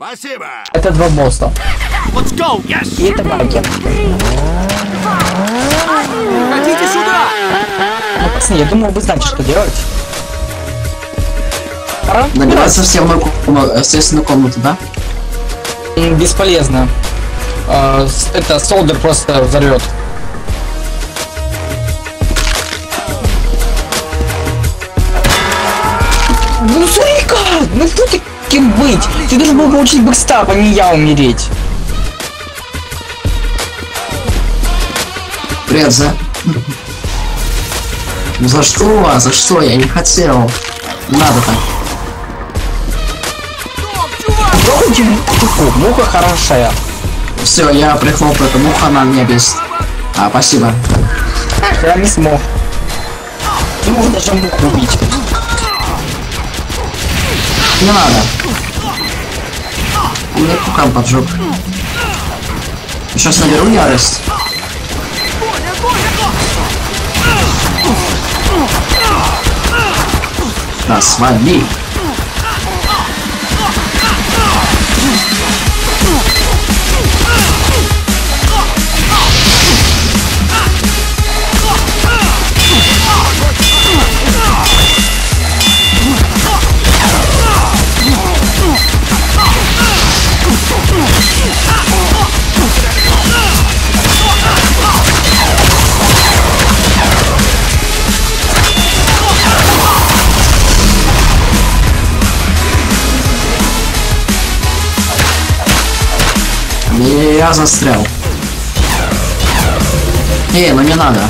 Спасибо! Это два босса. Let's go! Yes! И это баги. Хотите сюда! Ну, пацаны, я думаю, вы знаете, что делать. Пора? В мою ком- э, естественно, комнату, да? Бесполезно. А, Это солдер просто взорвет. Ну смотри-ка! Ну что таким быть? Ты должен был получить backstab, а не я умереть. Привет, за... Ну за что? За что? Я не хотел. Надо так. Муху, муха хорошая. Все, я прихлопну эту муху, она меня бесит. А, спасибо. Я не смог. Ты можешь даже муху убить. Не надо. Мне кукан поджег. Сейчас наберу ярость. Да, свали. Я застрял. Эй, ну не надо.